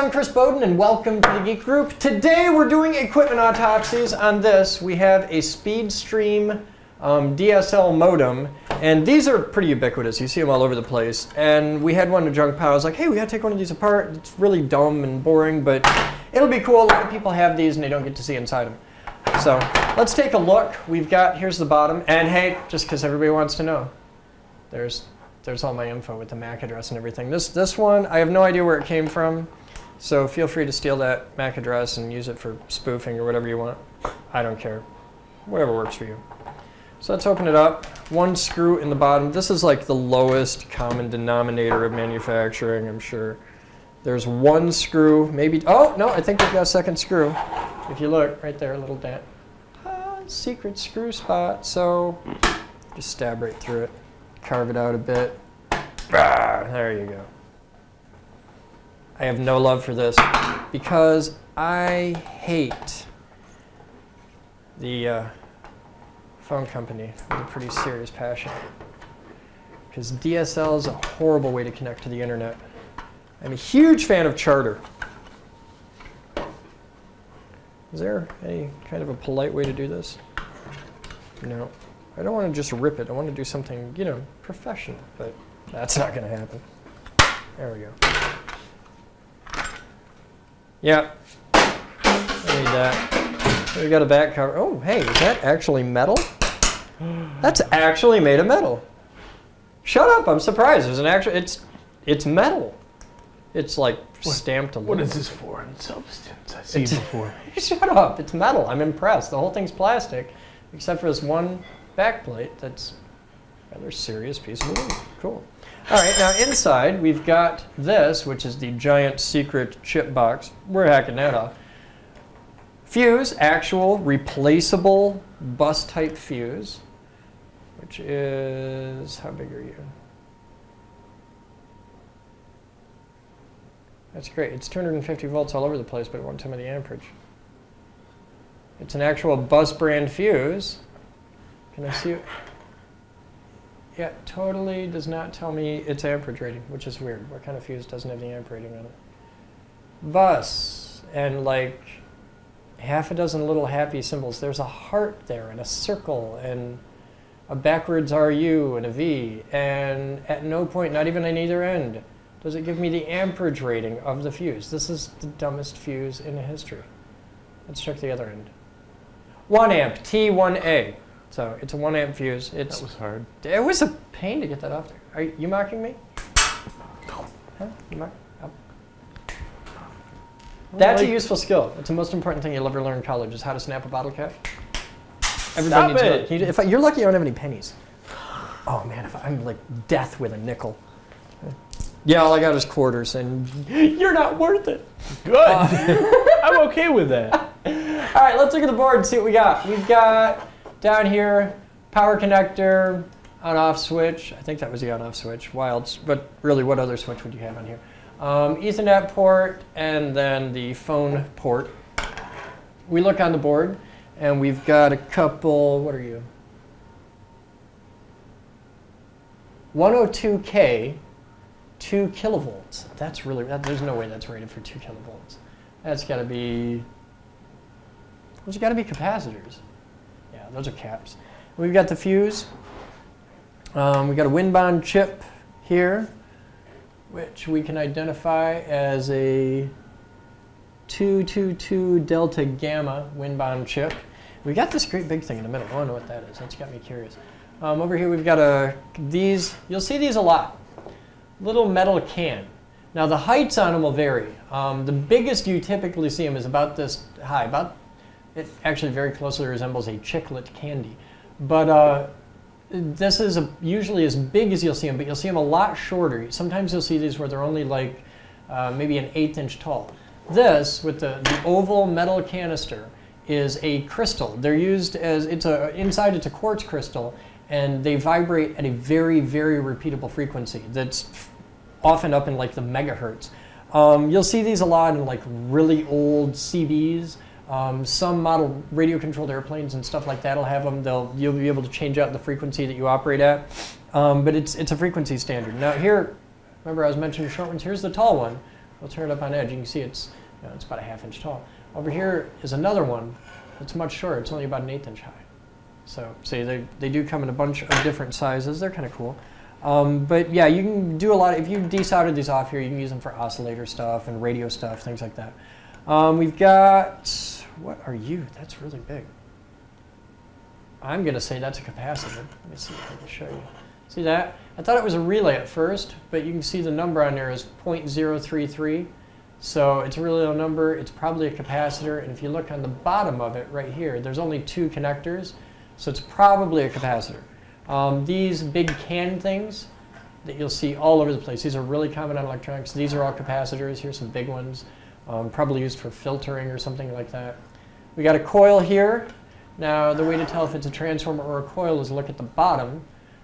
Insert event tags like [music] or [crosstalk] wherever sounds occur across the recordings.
I'm Chris Boden and welcome to the Geek Group. Today we're doing equipment autopsies. On this, we have a SpeedStream um, DSL modem, and these are pretty ubiquitous. You see them all over the place. And we had one in junk pile. I was like, hey, we gotta take one of these apart. It's really dumb and boring, but it'll be cool. A lot of people have these and they don't get to see inside them. So let's take a look. We've got, here's the bottom. And hey, just because everybody wants to know, there's there's all my info with the MAC address and everything. This, this one, I have no idea where it came from. So feel free to steal that MAC address and use it for spoofing or whatever you want. I don't care. Whatever works for you. So let's open it up. One screw in the bottom. This is like the lowest common denominator of manufacturing, I'm sure. There's one screw, maybe, oh, no, I think we've got a second screw. If you look, right there, a little dent. Ah, secret screw spot, so just stab right through it carve it out a bit. Ah, there you go. I have no love for this because I hate the uh, phone company with a pretty serious passion. Because DSL is a horrible way to connect to the internet. I'm a huge fan of Charter. Is there any kind of a polite way to do this? No. I don't want to just rip it. I want to do something, you know, professional, but that's not going to happen. There we go. Yeah, I need that. We got a back cover. Oh, hey, is that actually metal? [gasps] That's actually made of metal. Shut up! I'm surprised. There's an actual. It's it's metal. It's like what, stamped aluminum. What is this foreign substance I see before? [laughs] Shut up! It's metal. I'm impressed. The whole thing's plastic, except for this one backplate that's a rather serious piece of aluminum. Cool. All right, now inside we've got this, which is the giant secret chip box. We're hacking that off. Fuse, actual replaceable bus type fuse, which is, how big are you? That's great. It's 250 volts all over the place, but it won't tell me the amperage. It's an actual bus brand fuse. Can I see it? Yeah, totally does not tell me its amperage rating, which is weird. What kind of fuse doesn't have the amperage rating on it? Bus, and like half a dozen little happy symbols. There's a heart there, and a circle, and a backwards RU, and a V, and at no point, not even on either end, does it give me the amperage rating of the fuse. This is the dumbest fuse in history. Let's check the other end. 1 amp, T1A. So it's a one amp fuse. It's, that was hard. It was a pain to get that off there. Are you, you mocking me? Huh? You mock? Oh. That's like a useful skill. It's the most important thing you'll ever learn in college is how to snap a bottle cap. Everybody Stop needs it. to If I, you're lucky I don't have any pennies. Oh man, if I, I'm like death with a nickel. Yeah, all I got is quarters, and [laughs] you're not worth it. Good. Uh, [laughs] I'm okay with that. [laughs] All right, let's look at the board and see what we got. We've got down here, power connector, on-off switch. I think that was the on-off switch. Wild, but really, what other switch would you have on here? Um, Ethernet port, and then the phone port. We look on the board, and we've got a couple, what are you? 102K, 2 kilovolts. That's really, that, there's no way that's rated for 2 kilovolts. That's got to be, those got to be capacitors those are caps. We've got the fuse. Um, we've got a Winbond chip here, which we can identify as a 222 delta gamma Winbond chip. We got this great big thing in the middle. I don't know what that is. That's got me curious. Um, over here we've got a these. You'll see these a lot. Little metal can. Now the heights on them will vary. Um, the biggest you typically see them is about this high, about it actually very closely resembles a chiclet candy. But uh, this is a, usually as big as you'll see them, but you'll see them a lot shorter. Sometimes you'll see these where they're only like uh, maybe an eighth inch tall. This, with the, the oval metal canister, is a crystal. They're used as, it's a, inside it's a quartz crystal, and they vibrate at a very, very repeatable frequency that's often up in like the megahertz. Um, you'll see these a lot in like really old CBs um, some model radio-controlled airplanes and stuff like that will have them. They'll you'll be able to change out the frequency that you operate at, um, but it's it's a frequency standard. Now here, remember I was mentioning short ones. Here's the tall one, We'll turn it up on edge. You can see it's, you know, it's about a half inch tall. Over here is another one that's much shorter. It's only about an eighth inch high. So see, they, they do come in a bunch of different sizes. They're kind of cool. Um, but yeah, you can do a lot. If you desolder these off here, you can use them for oscillator stuff and radio stuff, things like that. Um, we've got, what are you? That's really big. I'm going to say that's a capacitor. Let me see if I can show you. See that? I thought it was a relay at first, but you can see the number on there is 0.033. So it's a really low number. It's probably a capacitor. And if you look on the bottom of it right here, there's only two connectors. So it's probably a capacitor. Um, these big can things that you'll see all over the place, these are really common on electronics. These are all capacitors. Here's some big ones, um, probably used for filtering or something like that. We got a coil here. Now, the way to tell if it's a transformer or a coil is look at the bottom.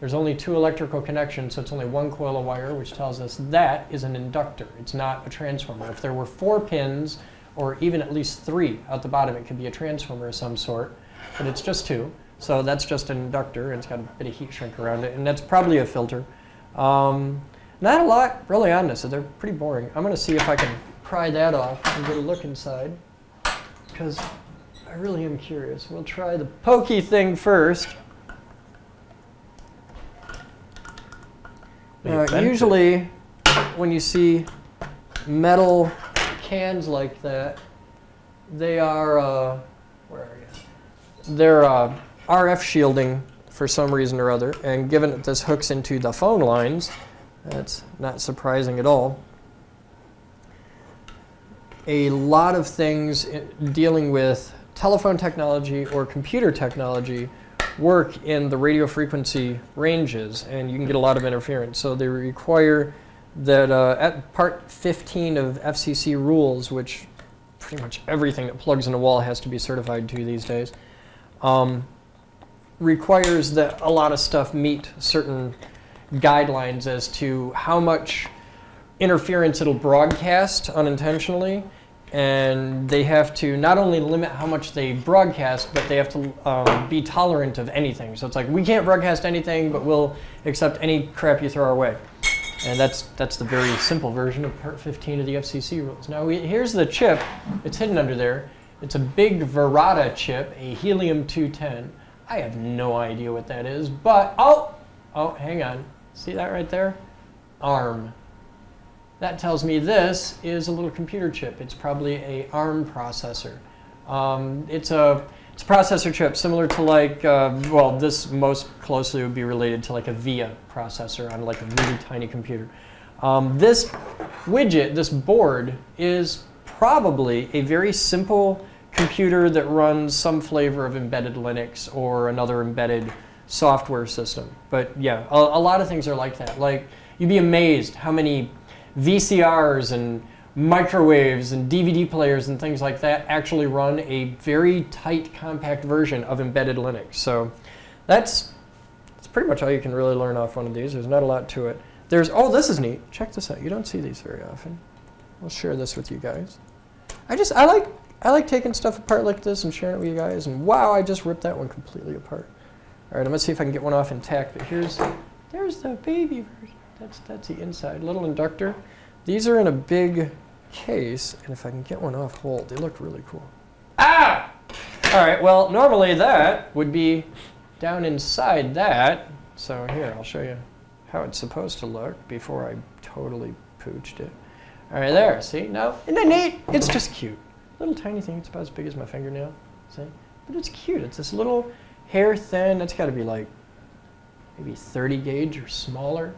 There's only two electrical connections, so it's only one coil of wire, which tells us that is an inductor. It's not a transformer. If there were four pins, or even at least three at the bottom, it could be a transformer of some sort, but it's just two. So that's just an inductor, and it's got a bit of heat shrink around it, and that's probably a filter. Um, not a lot really on this, so they're pretty boring. I'm going to see if I can pry that off and get a look inside, because I really am curious. We'll try the pokey thing first. Uh, usually, when you see metal cans like that, they are, uh, where are you? They're uh, RF shielding for some reason or other, and given that this hooks into the phone lines, that's not surprising at all. A lot of things dealing with telephone technology or computer technology work in the radio frequency ranges, and you can get a lot of interference. So they require that uh, at part 15 of FCC rules, which pretty much everything that plugs in a wall has to be certified to these days, um, requires that a lot of stuff meet certain guidelines as to how much interference it'll broadcast unintentionally and they have to not only limit how much they broadcast, but they have to um, be tolerant of anything. So it's like we can't broadcast anything, but we'll accept any crap you throw our way. And that's that's the very simple version of Part 15 of the FCC rules. Now we, here's the chip. It's hidden under there. It's a big Virata chip, a helium-210. I have no idea what that is, but oh, oh, hang on. See that right there? ARM. That tells me this is a little computer chip. It's probably a ARM processor. Um, it's a it's a processor chip similar to like uh, well, this most closely would be related to like a VIA processor on like a really tiny computer. Um, this widget, this board, is probably a very simple computer that runs some flavor of embedded Linux or another embedded software system. But yeah, a, a lot of things are like that. Like you'd be amazed how many VCRs and microwaves and DVD players and things like that actually run a very tight, compact version of embedded Linux. So that's, that's pretty much all you can really learn off one of these. There's not a lot to it. There's, oh, this is neat. Check this out. You don't see these very often. I'll share this with you guys. I just, I like, I like taking stuff apart like this and sharing it with you guys. And wow, I just ripped that one completely apart. All right, I'm gonna see if I can get one off intact. But here's, there's the baby version. That's, that's the inside, little inductor. These are in a big case, and if I can get one off hold, they look really cool. Ah! All right, well, normally that would be down inside that. So here, I'll show you how it's supposed to look before I totally pooched it. All right, there, see? Now, isn't that neat? It's just cute. Little tiny thing, it's about as big as my fingernail, see? But it's cute. It's this little hair thin, it's got to be like maybe 30 gauge or smaller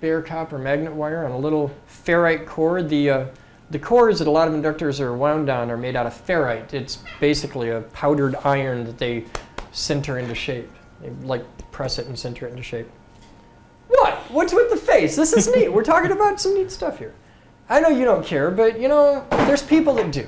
bare copper magnet wire on a little ferrite core. The, uh, the cores that a lot of inductors are wound on are made out of ferrite. It's basically a powdered iron that they sinter into shape. They like press it and sinter it into shape. What? What's with the face? This is neat. We're talking about some neat stuff here. I know you don't care, but you know, there's people that do.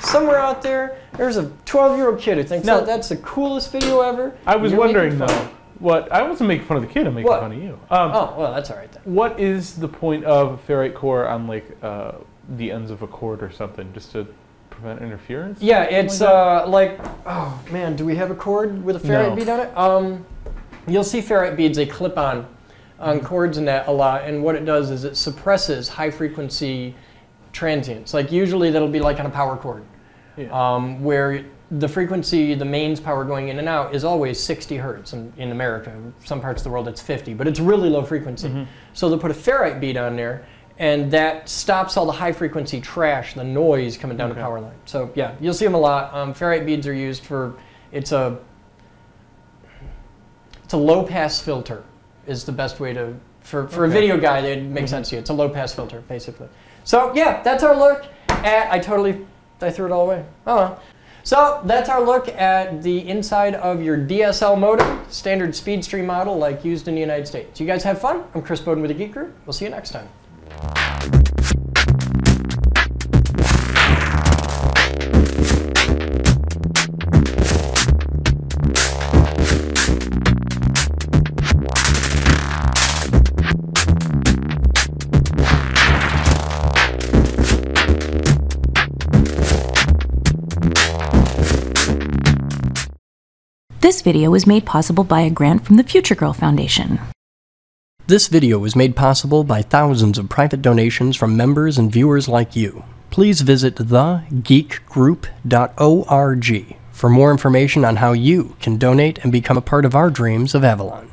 Somewhere out there, there's a 12-year-old kid who thinks no, that that's the coolest video ever. I was wondering though, what I wasn't making fun of the kid. I'm making what? fun of you. Um, oh well, that's all right then. What is the point of ferrite core on like uh, the ends of a cord or something, just to prevent interference? Yeah, it's like, uh, like oh man, do we have a cord with a ferrite no. bead on it? Um, you'll see ferrite beads. They clip on on cords and that a lot. And what it does is it suppresses high frequency transients. Like usually that'll be like on a power cord, Yeah. um, where the frequency, the mains power going in and out is always 60 hertz in, in America. Some parts of the world it's 50, but it's really low frequency. Mhm. So they'll put a ferrite bead on there, and that stops all the high frequency trash, the noise coming down Okay. the power line. So yeah, you'll see them a lot. Um, ferrite beads are used for it's a it's a low pass filter is the best way to for, for a video guy it makes Mhm. sense to you. It's a low pass filter basically. So yeah, that's our look at I totally I threw it all away. Oh well. So that's our look at the inside of your DSL modem, standard SpeedStream model like used in the United States. You guys have fun? I'm Chris Boden with the Geek Group. We'll see you next time. This video was made possible by a grant from the Future Girl Foundation. This video was made possible by thousands of private donations from members and viewers like you. Please visit thegeekgroup.org for more information on how you can donate and become a part of our dreams of Avalon.